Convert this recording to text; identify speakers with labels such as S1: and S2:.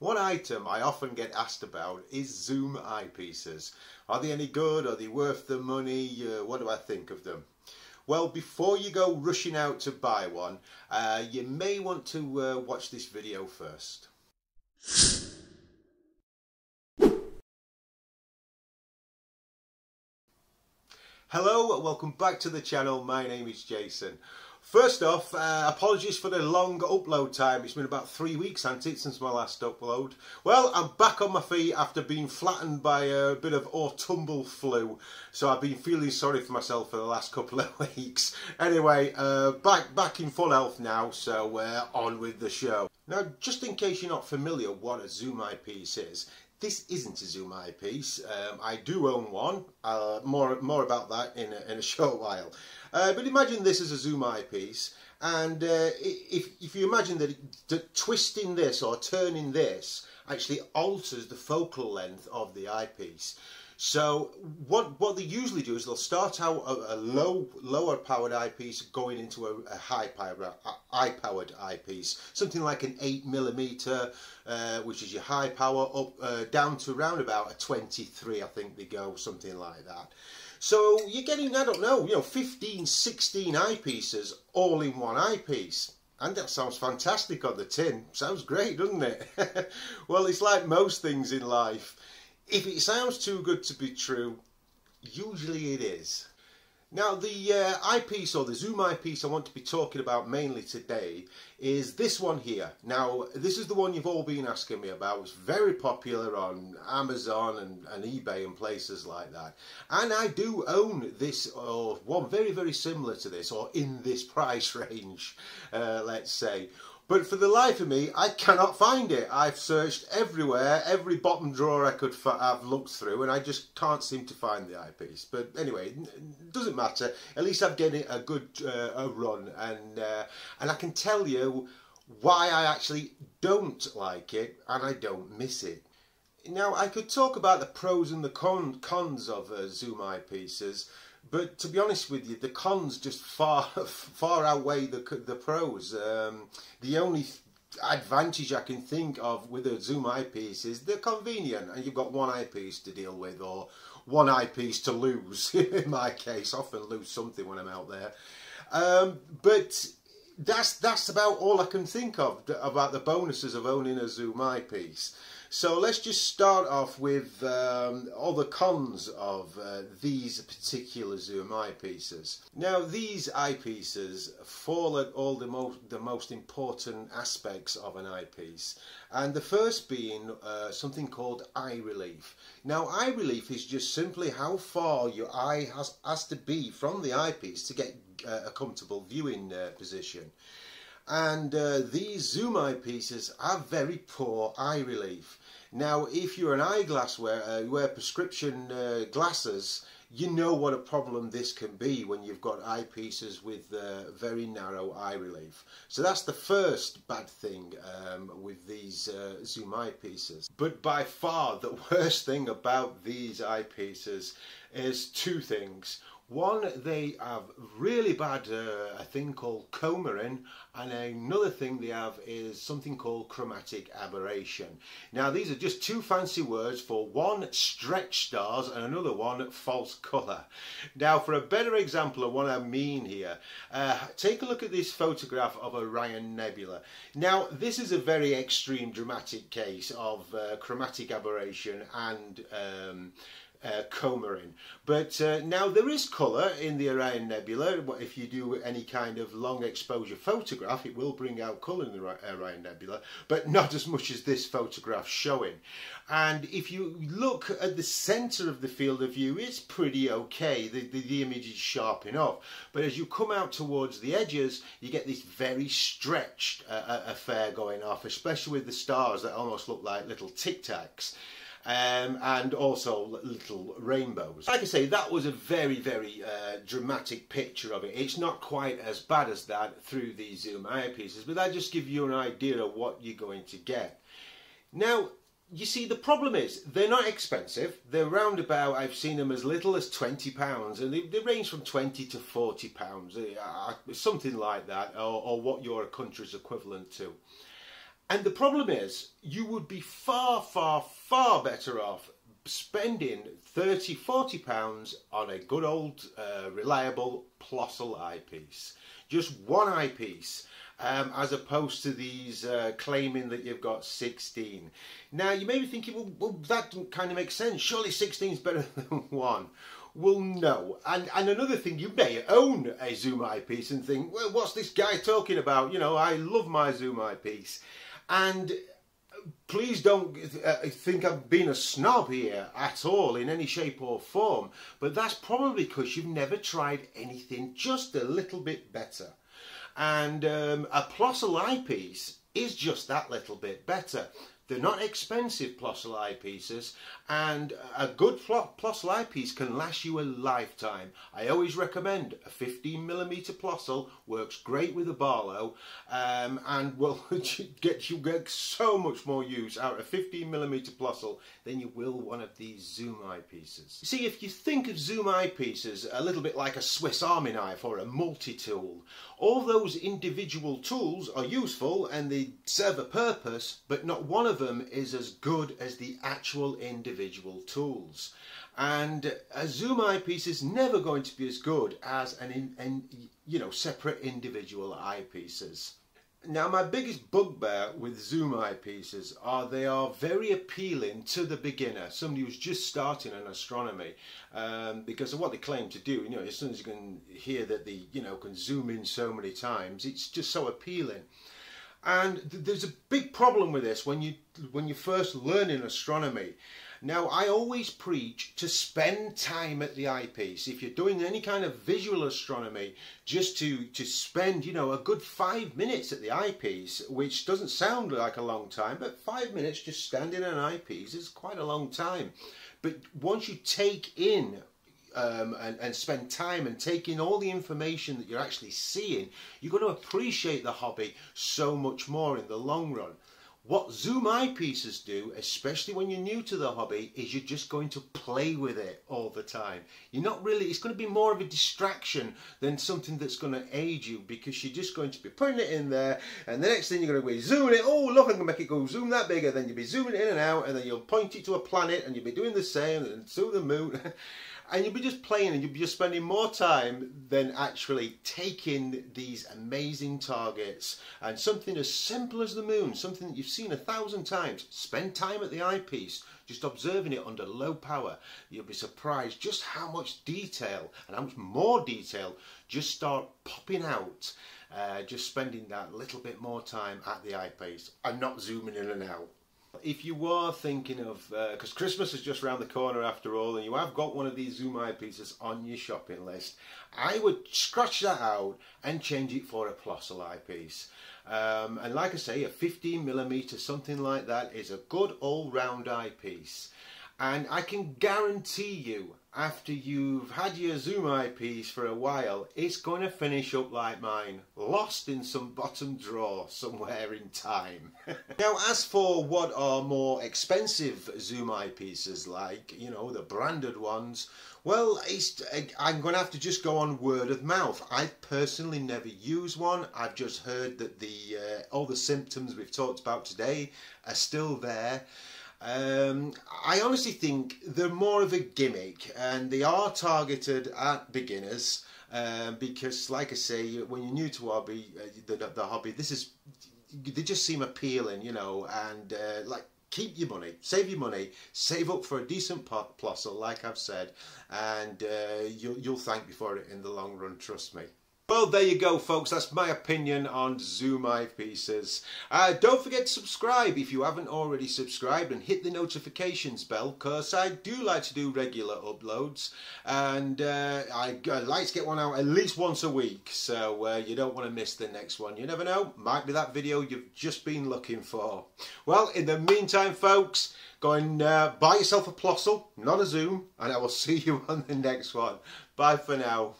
S1: One item I often get asked about is Zoom eyepieces. Are they any good? Are they worth the money? Uh, what do I think of them? Well, before you go rushing out to buy one, uh, you may want to uh, watch this video first. Hello, welcome back to the channel. My name is Jason. First off, uh, apologies for the long upload time. It's been about three weeks, hasn't it, since my last upload. Well, I'm back on my feet after being flattened by a bit of autumnal flu. So I've been feeling sorry for myself for the last couple of weeks. Anyway, uh, back, back in full health now, so we're uh, on with the show. Now, just in case you're not familiar what a Zoom eyepiece is, this isn't a Zoom eyepiece. Um, I do own one. Uh, more more about that in a, in a short while. Uh, but imagine this as a Zoom eyepiece, and uh, if if you imagine that, that twisting this or turning this actually alters the focal length of the eyepiece. So what what they usually do is they'll start out a, a low lower powered eyepiece going into a, a high powered high powered eyepiece, something like an eight millimeter, uh, which is your high power, up uh, down to around about a 23, I think they go, something like that. So you're getting I don't know, you know, 15, 16 eyepieces all in one eyepiece. And that sounds fantastic on the tin. Sounds great, doesn't it? well, it's like most things in life if it sounds too good to be true, usually it is. Now the uh, eyepiece or the zoom eyepiece I want to be talking about mainly today is this one here. Now this is the one you've all been asking me about. It's very popular on Amazon and, and eBay and places like that. And I do own this or one very very similar to this or in this price range uh, let's say. But for the life of me, I cannot find it. I've searched everywhere, every bottom drawer I could have looked through, and I just can't seem to find the eyepiece. But anyway, it doesn't matter. At least I'm getting a good uh, a run, and uh, and I can tell you why I actually don't like it, and I don't miss it. Now, I could talk about the pros and the con cons of uh, Zoom eyepieces, but to be honest with you, the cons just far far outweigh the the pros. Um, the only advantage I can think of with a zoom eyepiece is they're convenient, and you've got one eyepiece to deal with, or one eyepiece to lose. in my case, often lose something when I'm out there. Um, but that's that's about all I can think of about the bonuses of owning a zoom eyepiece. So let's just start off with um, all the cons of uh, these particular Zoom eyepieces. Now these eyepieces fall at all the most, the most important aspects of an eyepiece and the first being uh, something called eye relief. Now eye relief is just simply how far your eye has, has to be from the eyepiece to get a comfortable viewing uh, position and uh, these zoom eyepieces have very poor eye relief. Now, if you're an eyeglass wearer, uh, you wear prescription uh, glasses, you know what a problem this can be when you've got eyepieces with uh, very narrow eye relief. So that's the first bad thing um, with these uh, zoom eyepieces. But by far the worst thing about these eyepieces is two things. One, they have really bad uh, a thing called coma, and another thing they have is something called chromatic aberration. Now, these are just two fancy words for one stretch stars and another one false colour. Now, for a better example of what I mean here, uh, take a look at this photograph of Orion Nebula. Now, this is a very extreme dramatic case of uh, chromatic aberration and um, uh, coma. But uh, now there is colour in the Orion Nebula. If you do any kind of long exposure photograph, it will bring out colour in the Orion Nebula, but not as much as this photograph showing. And if you look at the centre of the field of view, it's pretty okay. The, the, the image is sharp enough. But as you come out towards the edges, you get this very stretched uh, affair going off, especially with the stars that almost look like little tic-tacs um, and also little rainbows. Like I say, that was a very, very uh, dramatic picture of it. It's not quite as bad as that through these zoom eyepieces, but that just gives you an idea of what you're going to get. Now, you see, the problem is they're not expensive. They're round about, I've seen them as little as £20 and they, they range from 20 to £40, uh, something like that, or, or what your country's equivalent to. And the problem is, you would be far, far, far better off spending 30, 40 pounds on a good old, uh, reliable Plössl eyepiece. Just one eyepiece. Um, as opposed to these uh, claiming that you've got 16. Now, you may be thinking, well, well that kind of makes sense. Surely 16 is better than one. Well, no. And, and another thing, you may own a Zoom eyepiece and think, well, what's this guy talking about? You know, I love my Zoom eyepiece. And please don't uh, think I'm being a snob here at all in any shape or form, but that's probably because you've never tried anything just a little bit better. And um, a Plössl eyepiece is just that little bit better. They're not expensive Plössl eyepieces and a good Plössl eyepiece can last you a lifetime. I always recommend a 15mm Plössl, works great with a Barlow um, and will get you get so much more use out of a 15mm Plössl than you will one of these zoom eyepieces. See, if you think of zoom eyepieces a little bit like a Swiss Army knife or a multi-tool, all those individual tools are useful and they serve a purpose, but not one of them is as good as the actual individual tools. And a zoom eyepiece is never going to be as good as an, in, an you know separate individual eyepieces. Now my biggest bugbear with zoom eyepieces are they are very appealing to the beginner, somebody who's just starting in astronomy, um, because of what they claim to do. You know, as soon as you can hear that they, you know, can zoom in so many times, it's just so appealing. And th there's a big problem with this when you when you first learning astronomy. Now, I always preach to spend time at the eyepiece. If you're doing any kind of visual astronomy, just to, to spend, you know, a good five minutes at the eyepiece, which doesn't sound like a long time, but five minutes just standing at an eyepiece is quite a long time. But once you take in um, and, and spend time and take in all the information that you're actually seeing, you're going to appreciate the hobby so much more in the long run. What zoom eyepieces do, especially when you're new to the hobby, is you're just going to play with it all the time. You're not really, it's going to be more of a distraction than something that's going to aid you because you're just going to be putting it in there and the next thing you're going to be zooming it, oh look, I'm going to make it go zoom that bigger, then you'll be zooming in and out and then you'll point it to a planet and you'll be doing the same and to the moon. and you'll be just playing and you'll be just spending more time than actually taking these amazing targets. And something as simple as the moon something that you've seen a thousand times spend time at the eyepiece just observing it under low power. You'll be surprised just how much detail and how much more detail just start popping out uh, just spending that little bit more time at the eyepiece and not zooming in and out if you were thinking of, because uh, Christmas is just around the corner after all, and you have got one of these Zoom eyepieces on your shopping list, I would scratch that out and change it for a Plössl eyepiece. Um, and like I say, a 15 millimeter, something like that, is a good all-round eyepiece. And I can guarantee you, after you've had your zoom eyepiece for a while, it's going to finish up like mine, lost in some bottom drawer somewhere in time. now, as for what are more expensive zoom eyepieces like, you know, the branded ones, well, I'm going to have to just go on word of mouth. I've personally never use one. I've just heard that the uh, all the symptoms we've talked about today are still there. Um, I honestly think they're more of a gimmick and they are targeted at beginners um, because, like I say, when you're new to hobby, uh, the, the hobby, this is they just seem appealing, you know, and uh, like keep your money, save your money, save up for a decent Plössl, like I've said, and uh, you'll, you'll thank me for it in the long run, trust me. Well, there you go, folks. That's my opinion on Zoom eyepieces. Uh, don't forget to subscribe if you haven't already subscribed and hit the notifications bell because I do like to do regular uploads and uh, I, I, like to get one out at least once a week so uh, you don't want to miss the next one. You never know, might be that video you've just been looking for. Well, in the meantime, folks, go and uh, buy yourself a Plössl, not a Zoom, and I will see you on the next one. Bye for now.